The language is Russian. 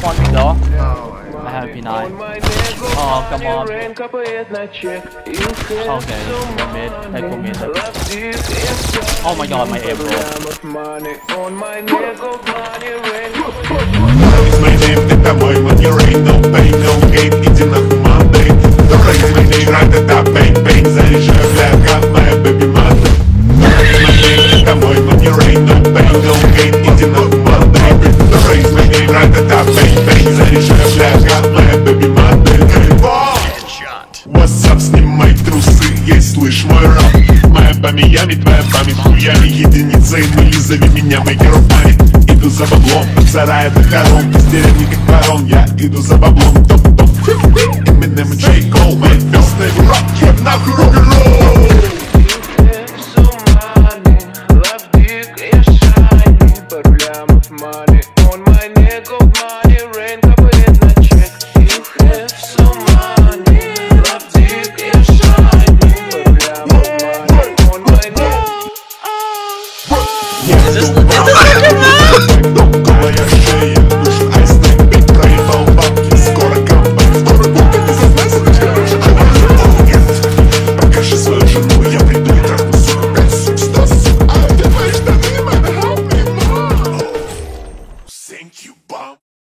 One door. I have been I. Oh, come on. Okay, go mid. I go mid. Oh my god, my airball. It's my name that I'm on, no pain, no слышь мой рэп Моя память ями, твоя память хуями единицы и нули, зови меня мейкеропами Иду за баблом, сарая до хором. Из деревни как барон, я иду за баблом. Топ-топ, Eminem и J. Cole Мои песны в рок, я нахуй рок н Money Is this Yeah.